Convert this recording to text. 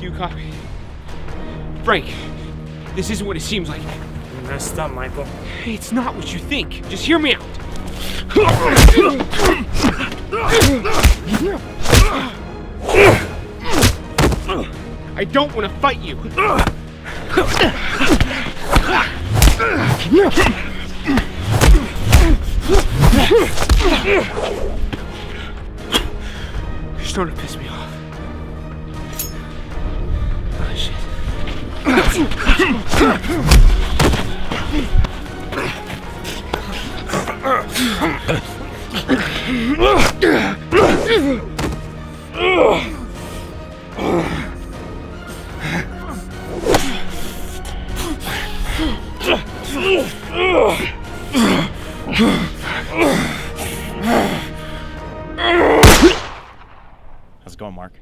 Do you copy? Frank, this isn't what it seems like. You messed up, Michael. It's not what you think. Just hear me out. I don't want to fight you. You're starting to piss me off. How's it going, Mark?